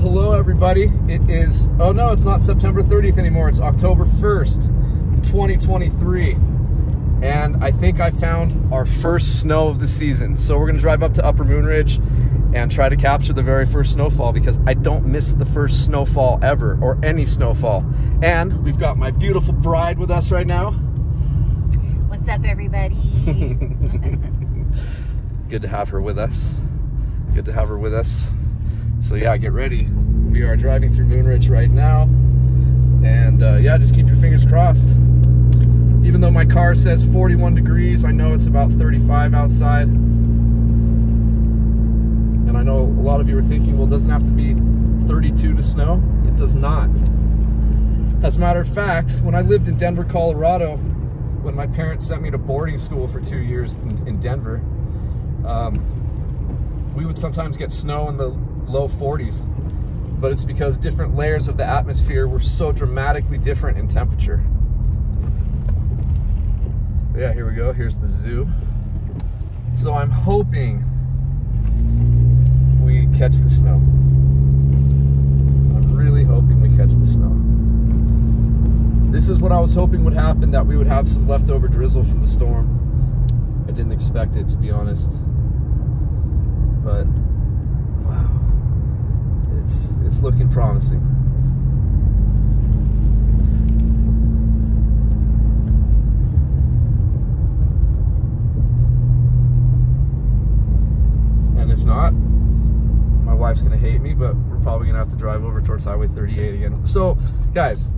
Well, hello everybody. It is, oh no, it's not September 30th anymore. It's October 1st, 2023. And I think I found our first snow of the season. So we're gonna drive up to Upper Moonridge and try to capture the very first snowfall because I don't miss the first snowfall ever or any snowfall. And we've got my beautiful bride with us right now. What's up, everybody? Good to have her with us. Good to have her with us. So yeah, get ready. We are driving through Moonridge right now. And uh, yeah, just keep your fingers crossed. Even though my car says 41 degrees, I know it's about 35 outside. And I know a lot of you are thinking, well, doesn't have to be 32 to snow. It does not. As a matter of fact, when I lived in Denver, Colorado, when my parents sent me to boarding school for two years in, in Denver, um, we would sometimes get snow in the low 40s. But it's because different layers of the atmosphere were so dramatically different in temperature. But yeah, here we go. Here's the zoo. So I'm hoping we catch the snow. I'm really hoping we catch the snow. This is what I was hoping would happen, that we would have some leftover drizzle from the storm. I didn't expect it, to be honest. But. It's, it's looking promising. And if not, my wife's gonna hate me, but we're probably gonna have to drive over towards Highway 38 again. So, guys,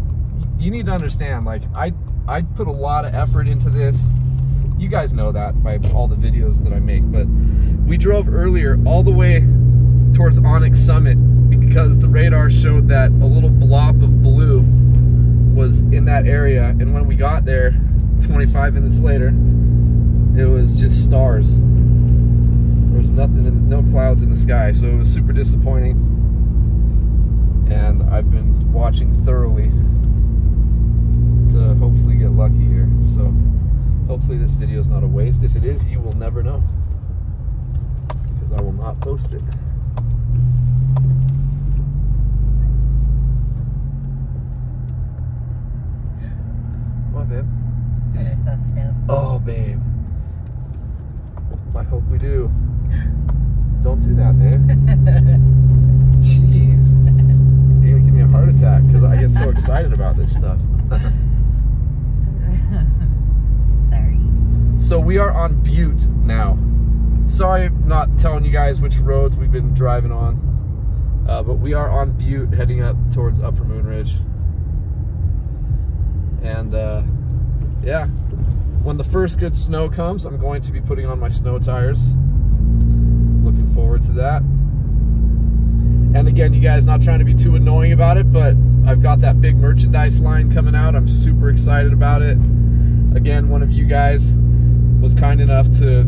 you need to understand, like, I, I put a lot of effort into this. You guys know that by all the videos that I make, but we drove earlier all the way towards Onyx Summit because the radar showed that a little blob of blue was in that area. And when we got there, 25 minutes later, it was just stars. There was nothing, in the, no clouds in the sky. So it was super disappointing. And I've been watching thoroughly to hopefully get lucky here. So hopefully this video is not a waste. If it is, you will never know because I will not post it. What, babe? I saw snow. Oh, babe. I hope we do. Don't do that, babe. Jeez. You're gonna give me a heart attack because I get so excited about this stuff. Sorry. so we are on Butte now. Sorry, I'm not telling you guys which roads we've been driving on, uh, but we are on Butte, heading up towards Upper Moonridge. And uh, yeah, when the first good snow comes, I'm going to be putting on my snow tires. Looking forward to that. And again, you guys, not trying to be too annoying about it, but I've got that big merchandise line coming out. I'm super excited about it. Again, one of you guys was kind enough to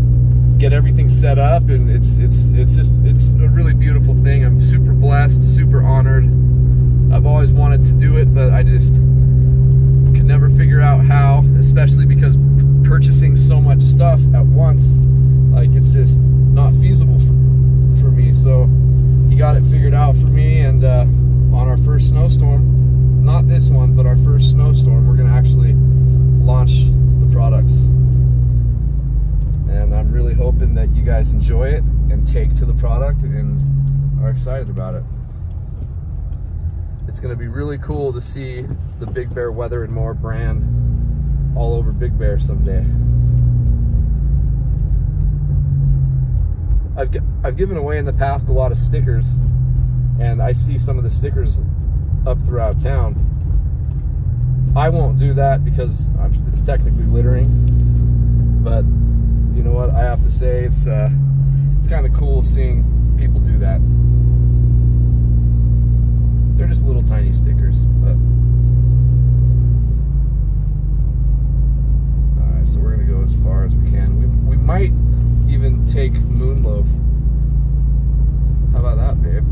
get everything set up and it's it's it's just it's a really beautiful thing. I'm super blessed, super honored. I've always wanted to do it, but I just could never figure out how, especially because purchasing so much stuff at once, like it's just not feasible for, for me. So he got it figured out for me and uh, on our first snowstorm, not this one, but our first snowstorm, we're gonna actually launch the products. And I'm really hoping that you guys enjoy it and take to the product and are excited about it. It's gonna be really cool to see the Big Bear Weather and More brand all over Big Bear someday. I've, I've given away in the past a lot of stickers and I see some of the stickers up throughout town. I won't do that because it's technically littering, but you know what? I have to say it's uh, it's kind of cool seeing people do that. They're just little tiny stickers, but as far as we can. We we might even take Moonloaf. How about that, babe?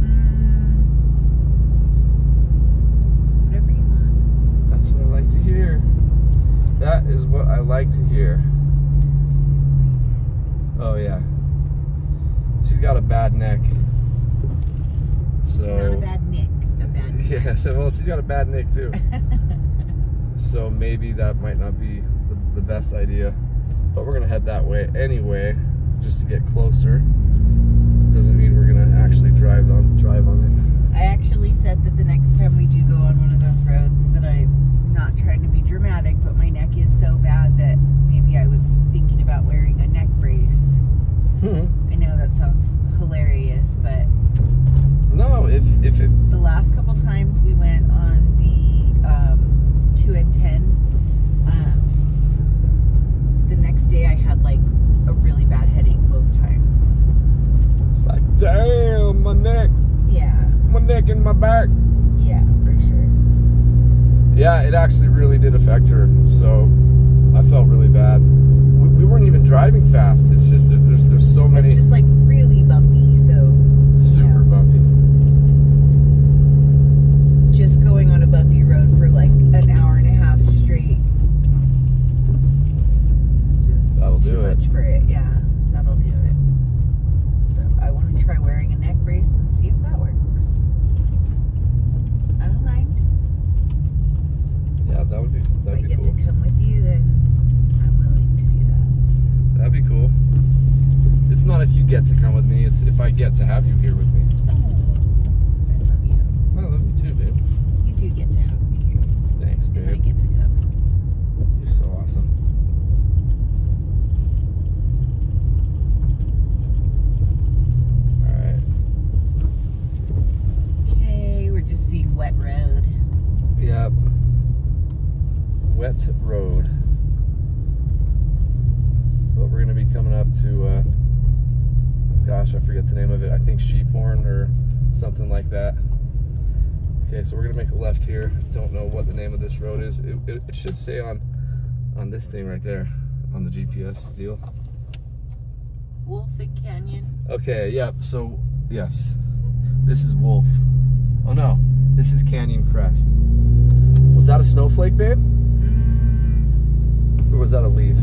Mm, whatever you want. That's what I like to hear. That is what I like to hear. Oh yeah. She's got a bad neck. So Not a bad nick. A bad nick. yeah, so, well, she's got a bad nick too. so maybe that might not be the, best idea. But we're gonna head that way anyway, just to get closer. Doesn't mean we're gonna actually drive on drive on it. I actually said that the next time we do go on one of those roads that I'm not trying to be dramatic, but my neck is so bad that maybe I was thinking about wearing a neck brace. Hmm. I know that sounds hilarious, but no, if if it the last couple times we went on the um, 2 and 10, um, the next day I had like a really bad headache both times. it's like, damn, my neck, Yeah, my neck and my back. yeah, for sure. Yeah, it actually really did affect her. So I felt really bad. We, we weren't even driving fast. It's just there's there's so many It's just like really bumpy, so super yeah. bumpy. just going on a bumpy road for like an hour and a half straight. It's just That'll too do it. much for it. Yeah, that'll do it. So I want to try wearing a neck brace and see if that works. I don't mind. Yeah, that would be If I that'd be get cool. to come with you, then I'm willing to do that. That'd be cool. It's not if you get to come with me. It's if I get to have you here with me. Oh, I love you. I love you too, babe. You do get to have me here, Thanks, and I babe. get to come. You're so awesome. All right. Okay, we're just seeing wet road. Yep. Wet road. But we're gonna be coming up to uh gosh, I forget the name of it. I think Sheephorn or something like that. Okay, so we're gonna make a left here. Don't know what the name of this road is. It, it, it should say on on this thing right there on the GPS deal. Wolfig Canyon. Okay, yep. So yes, this is Wolf. Oh no, this is Canyon Crest. Was that a snowflake, babe, was that a leaf?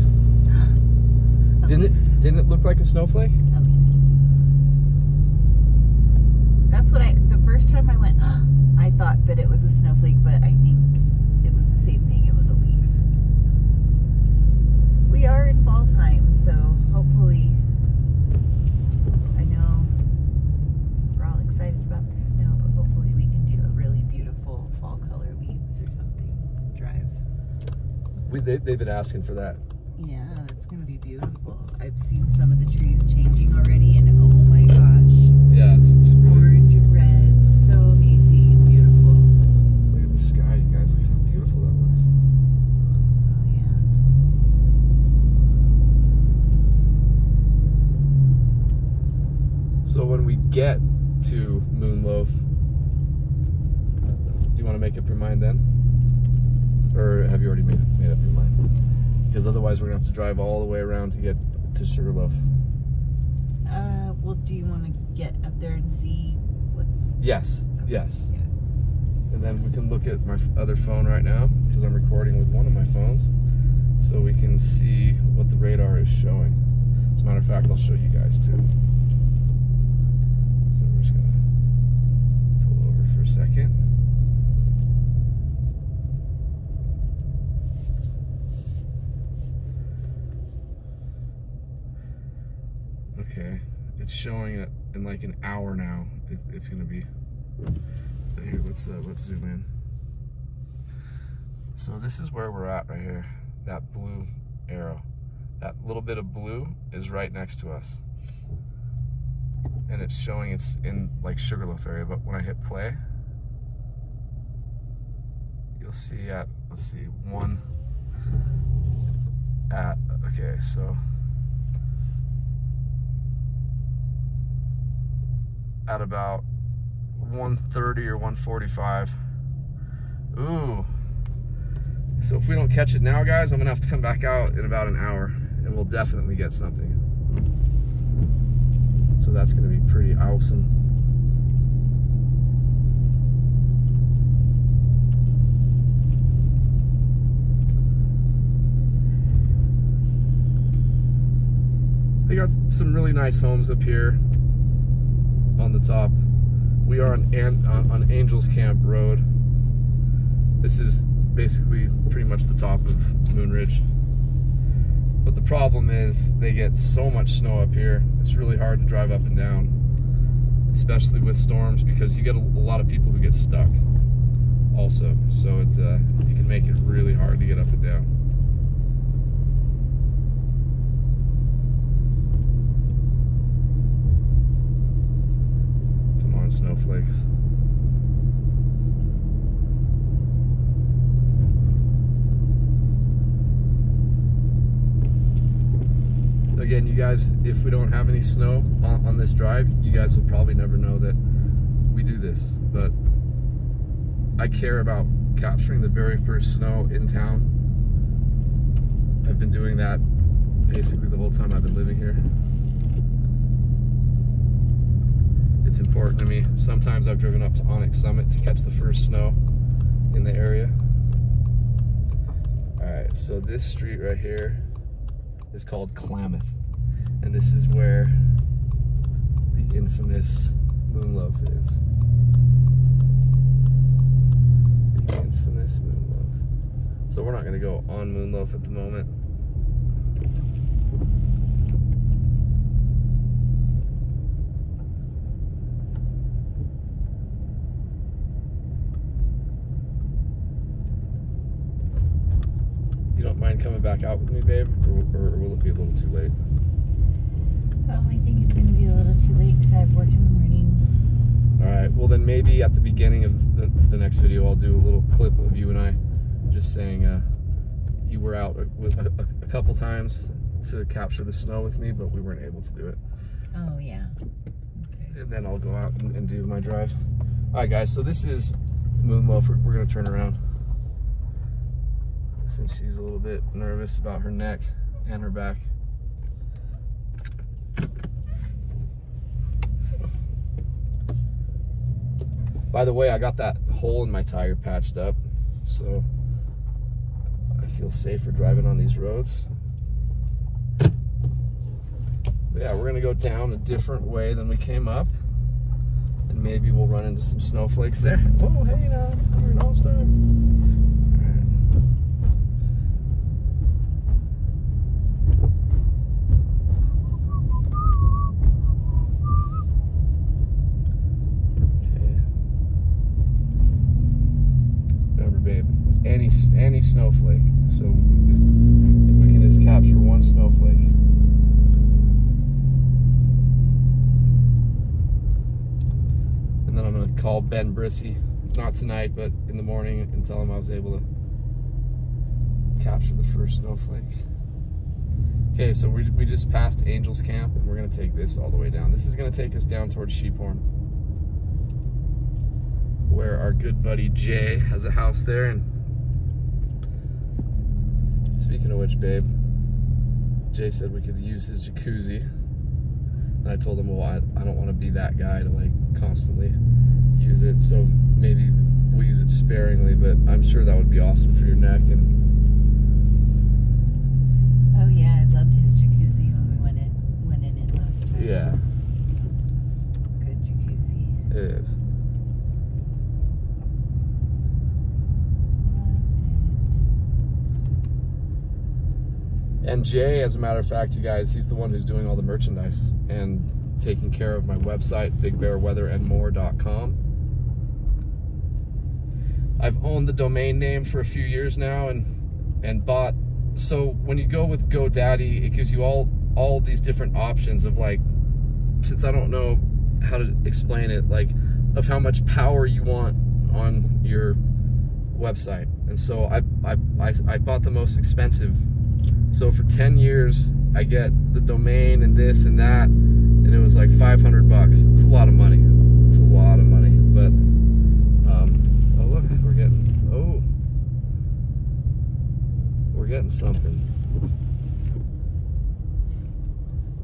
Didn't it? Didn't it look like a snowflake? That's what I. The first time I went, I thought that it was a snowflake, but I think it was the same thing. It was a leaf. We are in fall time, so hopefully, I know we're all excited about the snow, but hopefully we can do a really beautiful fall color leaves or something. Drive. We they, they've been asking for that. Yeah, it's gonna be beautiful. I've seen some of the trees changing already, and oh my gosh. Yeah, it's, it's really. orange and red, so amazing and beautiful. Look at the sky, you guys. Look how beautiful that looks. Oh yeah. So when we get to Moonloaf, do you want to make up your mind then, or have you already made made up your mind? Because otherwise, we're gonna have to drive all the way around to get to Sugarloaf. Uh, well, do you want to get up there and see what's? Yes, yes. Yeah. And then we can look at my other phone right now because I'm recording with one of my phones, so we can see what the radar is showing. As a matter of fact, I'll show you guys too. So we're just gonna pull over for a second. Okay, it's showing it in like an hour now. It, it's gonna be. Here, let's uh, let's zoom in. So this is where we're at right here. That blue arrow, that little bit of blue is right next to us, and it's showing it's in like Sugarloaf area. But when I hit play, you'll see at let's see one at okay so. At about 130 or 145. Ooh. So if we don't catch it now, guys, I'm gonna have to come back out in about an hour and we'll definitely get something. So that's gonna be pretty awesome. They got some really nice homes up here on the top. we are on, on, on Angels Camp Road. This is basically pretty much the top of Moon Ridge. But the problem is they get so much snow up here. It's really hard to drive up and down, especially with storms because you get a, a lot of people who get stuck also. So it's uh, it can make it really hard to get up and down. Snowflakes. Again, you guys, if we don't have any snow on, on this drive, you guys will probably never know that we do this. But I care about capturing the very first snow in town. I've been doing that basically the whole time I've been living here. It's important to me. Sometimes I've driven up to Onyx Summit to catch the first snow in the area. All right, so this street right here is called Klamath. And this is where the infamous Moonloaf is. The infamous Moonloaf. So we're not gonna go on Moonloaf at the moment. Mind coming back out with me, babe? Or, or will it be a little too late? Oh, I think it's going to be a little too late because I have work in the morning. All right. Well, then maybe at the beginning of the, the next video, I'll do a little clip of you and I just saying uh, you were out a, a, a couple times to capture the snow with me, but we weren't able to do it. Oh, yeah. Okay. And then I'll go out and, and do my drive. All right, guys. So this is Moonloaf. We're, we're going to turn around since she's a little bit nervous about her neck and her back. By the way, I got that hole in my tire patched up, so I feel safer driving on these roads. But yeah, we're gonna go down a different way than we came up, and maybe we'll run into some snowflakes there. Oh, hey now, you're an all-star. Any any snowflake. So if we can just capture one snowflake. And then I'm gonna call Ben Brissy, not tonight, but in the morning and tell him I was able to capture the first snowflake. Okay, so we, we just passed Angels Camp and we're gonna take this all the way down. This is gonna take us down towards Sheephorn where our good buddy Jay has a house there and Speaking of which, babe, Jay said we could use his jacuzzi. And I told him, well, I, I don't want to be that guy to like constantly use it. So maybe we'll use it sparingly, but I'm sure that would be awesome for your neck. And Oh yeah, I loved his jacuzzi when we went, it, went in it last time. Yeah. good jacuzzi. It is. And Jay, as a matter of fact, you guys, he's the one who's doing all the merchandise and taking care of my website, bigbearweatherandmore.com. I've owned the domain name for a few years now and and bought so when you go with GoDaddy, it gives you all all these different options of like since I don't know how to explain it, like of how much power you want on your website. And so I I I, I bought the most expensive so for 10 years, I get the domain and this and that, and it was like 500 bucks. It's a lot of money. It's a lot of money. But, um, oh look, we're getting, oh, we're getting something.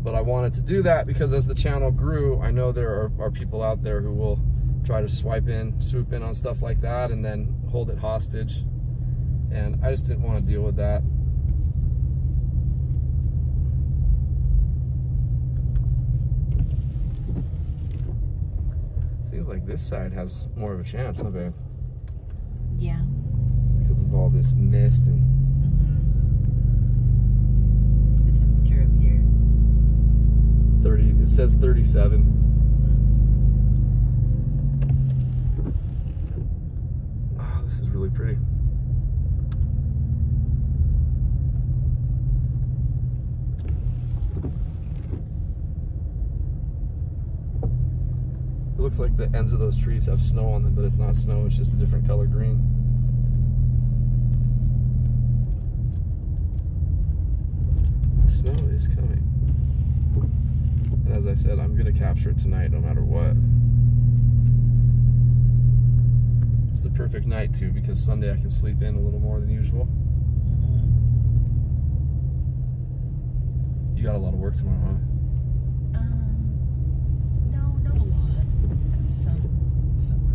But I wanted to do that because as the channel grew, I know there are, are people out there who will try to swipe in, swoop in on stuff like that and then hold it hostage. And I just didn't want to deal with that. Seems like this side has more of a chance, huh, babe? Yeah. Because of all this mist and mm-hmm. What's the temperature up here? 30, it says 37. Oh, this is really pretty. Looks like the ends of those trees have snow on them, but it's not snow, it's just a different color green. The snow is coming. And as I said, I'm gonna capture it tonight no matter what. It's the perfect night too because Sunday I can sleep in a little more than usual. Mm-hmm. You got a lot of work tomorrow, huh? Um, no, not a lot. Some, some work.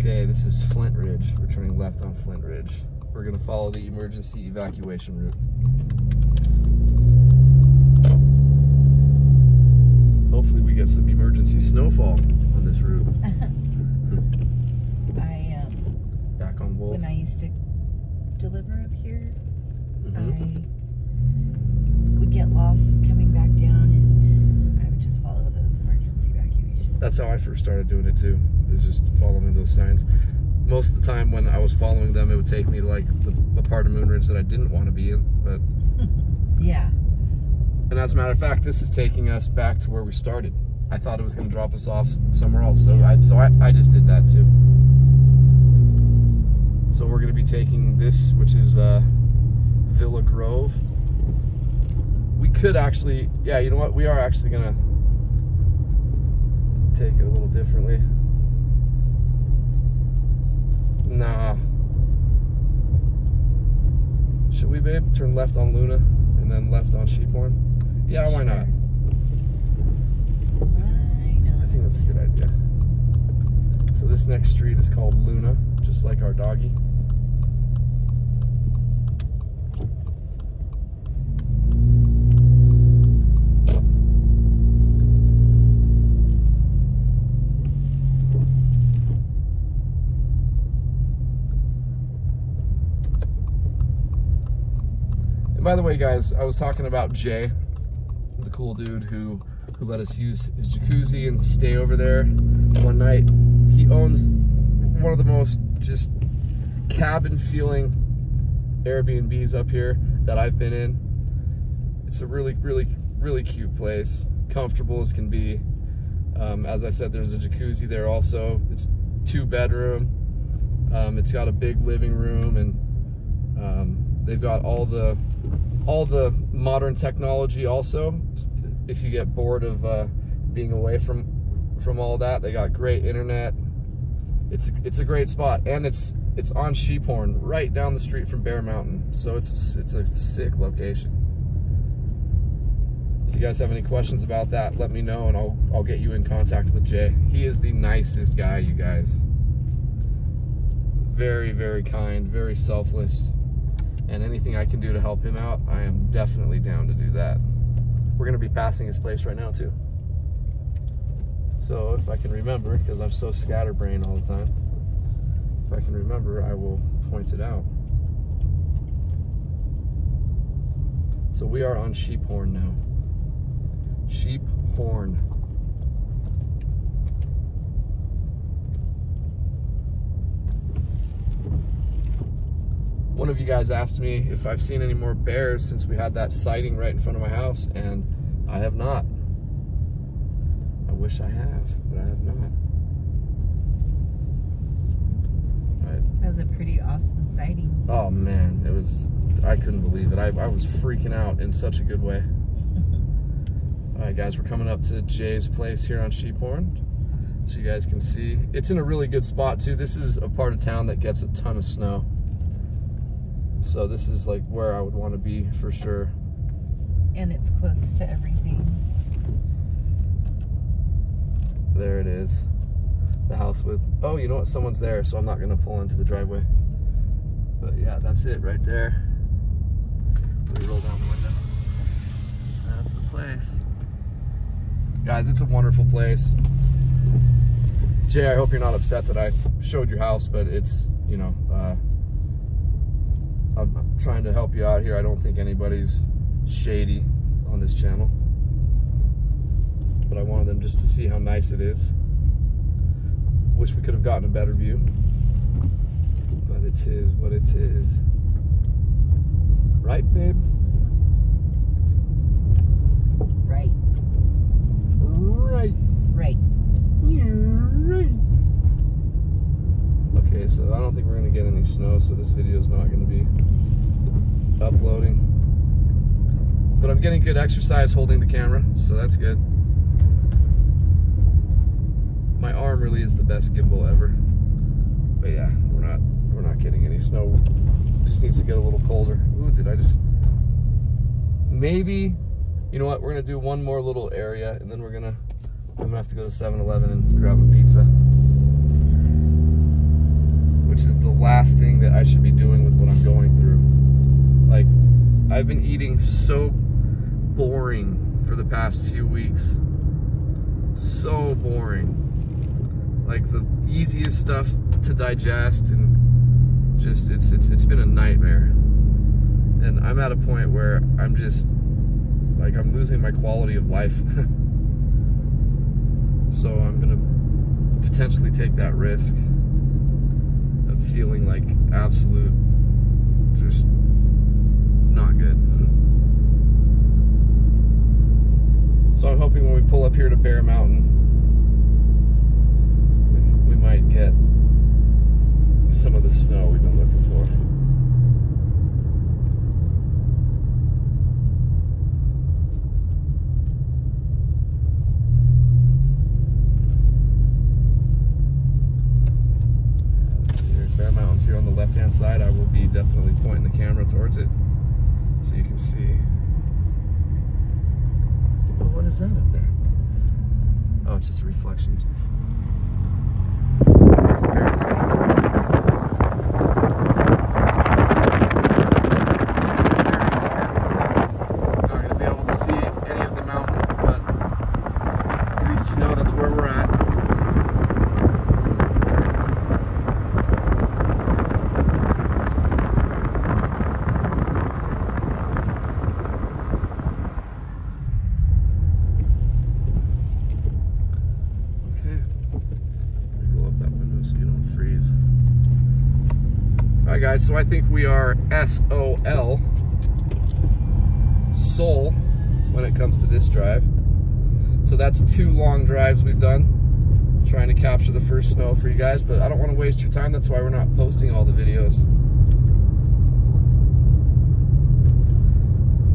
Okay, this is Flint Ridge. We're turning left on Flint Ridge. We're gonna follow the emergency evacuation route. Hopefully we get some emergency snowfall on this route. I um, Back on Wolf. when I used to deliver up here, Mhm. I would get lost coming back down, and I would just follow those emergency evacuations. That's how I first started doing it too. Is just following those signs. Most of the time when I was following them, it would take me to like the, the part of Moonridge that I didn't want to be in. But Yeah. And as a matter of fact, this is taking us back to where we started. I thought it was going to drop us off somewhere else, so I so I, I just did that too. So we're going to be taking this, which is uh, Villa Grove. We could actually, yeah, you know what? We are actually going to take it a little differently. Nah. Should we, babe? Turn left on Luna and then left on Sheephorn? Yeah, why not? Why not? I think that's a good idea. So this next street is called Luna, just like our doggy. And by the way, guys, I was talking about Jay, the cool dude who who let us use his jacuzzi and stay over there one night. He owns one of the most just cabin feeling Airbnbs up here that I've been in. It's a really, really, really cute place. Comfortable as can be. Um, as I said, there's a jacuzzi there also. It's two bedroom. Um, it's got a big living room and um, they've got all the all the modern technology also if you get bored of uh, being away from from all that they got great internet. It's it's a great spot and it's it's on sheephorn right down the street from bear mountain. So it's it's a sick location. If you guys have any questions about that let me know and i'll i'll get you in contact with jay. He is the nicest guy you guys. Very very kind very selfless and anything i can do to help him out i am definitely down to do that we're going to be passing his place right now too. So if I can remember, because I'm so scatterbrained all the time, if I can remember, I will point it out. So we are on Sheephorn now. Sheephorn. One of you guys asked me if I've seen any more bears since we had that sighting right in front of my house, and I have not. I wish I have, but I have not. I, That was a pretty awesome sighting. oh man, it was, I couldn't believe it. I, I was freaking out in such a good way. All right, guys, we're coming up to Jay's place here on Sheephorn. So you guys can see. It's in a really good spot too. This is a part of town that gets a ton of snow. So this is like where I would want to be for sure. And it's close to everything. there it is. The house with, oh, you know what? Someone's there, so I'm not gonna pull into the driveway. But yeah, that's it right there. We roll down the window. That's the place. Guys, it's a wonderful place. Jay, I hope you're not upset that I showed your house, but it's, you know, uh, I'm trying to help you out here. I don't think anybody's shady on this channel. But I wanted them just to see how nice it is. Wish we could have gotten a better view. But it is what it is. Right, babe? Right. Right. Right. You're right. Okay, so I don't think we're gonna get any snow, so this video is not gonna be uploading. But I'm getting good exercise holding the camera, so that's good. My arm really is the best gimbal ever. But yeah, we're not we're not getting any snow. Just needs to get a little colder. Ooh, did I just maybe you know what, we're gonna do one more little area and then we're gonna I'm gonna have to go to 7-Eleven and grab a pizza. Which is the last thing that I should be doing with what I'm going through. I've been eating so boring for the past few weeks. So boring. Like the easiest stuff to digest and just it's it's it's been a nightmare. And I'm at a point where I'm just like I'm losing my quality of life. so I'm gonna potentially take that risk of feeling like absolute just not good. So I'm hoping when we pull up here to Bear Mountain, we, we might get some of the snow we've been looking for. Bear Mountain's here on the left hand side. I will be definitely pointing the camera towards it so you can see. Oh, what is that up there? Oh, it's just a reflection. Bear Mountain. Very dark. Not gonna be able to see any of the mountain, but at least you know that's where we're at. Okay. Roll up that window so you don't freeze. Alright guys, so I think we are S-O-L Soul when it comes to this drive. So that's two long drives we've done trying to capture the first snow for you guys, but I don't want to waste your time. That's why we're not posting all the videos.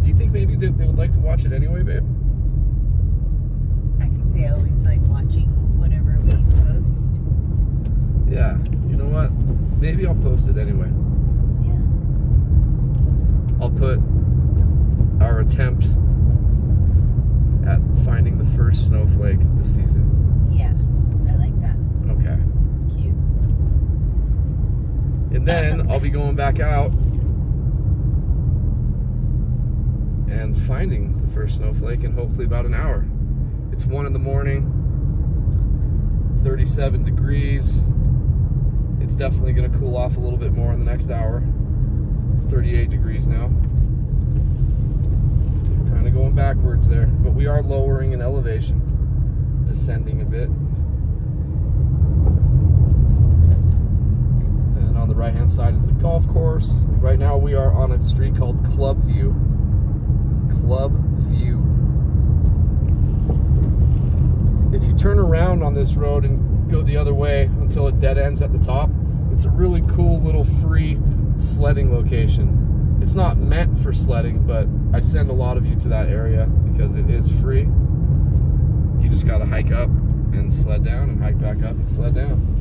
Do you think maybe they, they would like to watch it anyway, babe? I think they always like watching whatever we post. Yeah. You know what? Maybe I'll post it anyway. Yeah. I'll put our attempt at finding the first snowflake this season. Yeah. I like that. Okay. Cute. And then I'll be going back out and finding the first snowflake in hopefully about an hour. It's one in the morning, 37 degrees. It's definitely going to cool off a little bit more in the next hour. It's 38 degrees now. Kind of going backwards there, but we are lowering in elevation, descending a bit. And on the right hand side is the golf course. Right now we are on a street called Club View. Club View. If you turn around on this road and go the other way until it dead ends at the top, it's a really cool little free sledding location. It's not meant for sledding, but I send a lot of you to that area because it is free. You just gotta hike up and sled down and hike back up and sled down.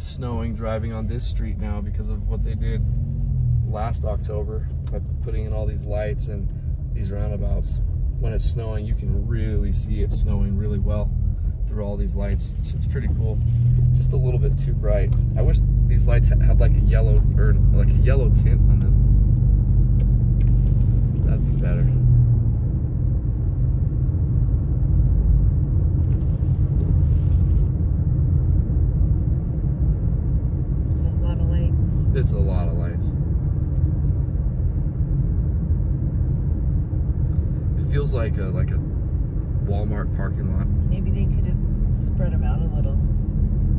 snowing driving on this street now because of what they did last October by putting in all these lights and these roundabouts. When it's snowing, you can really see it snowing really well through all these lights. So it's pretty cool. Just a little bit too bright. I wish these lights had like a yellow or like a yellow tint on them. That'd be better. It's a lot of lights. It's a lot of lights. It feels like a like a Walmart parking lot. Maybe they could have spread them out a little.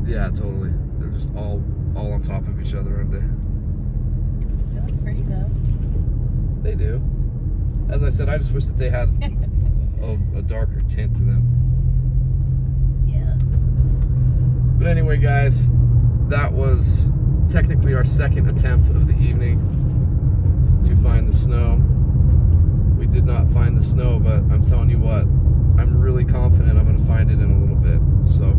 Yeah, totally. They're just all all on top of each other, aren't they? They look pretty though. They do. As I said, I just wish that they had a, a darker tint to them. Yeah. But anyway, guys, that was technically our second attempt of the evening to find the snow. Did not find the snow, but I'm telling you what, I'm really confident I'm going to find it in a little bit. So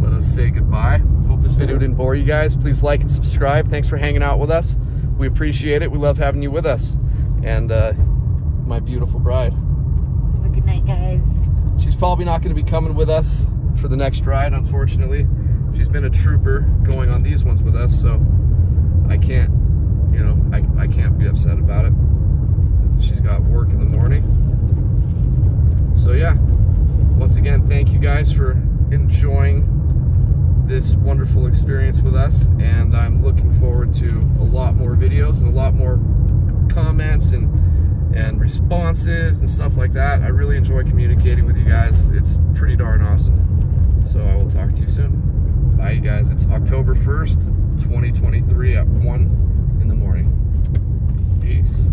let us say goodbye. Hope this video didn't bore you guys. Please like and subscribe. Thanks for hanging out with us. We appreciate it. We love having you with us. And uh, my beautiful bride. Have a good night, guys. She's probably not going to be coming with us for the next ride, unfortunately. She's been a trooper going on these ones with us, so I can't, you know, I, I can't be upset about it. She's got work in the morning. So yeah, once again, thank you guys for enjoying this wonderful experience with us and I'm looking forward to a lot more videos and a lot more comments and and responses and stuff like that. I really enjoy communicating with you guys. It's pretty darn awesome. So I will talk to you soon. Bye you guys. It's October 1st, 2023 at 1 in the morning. Peace.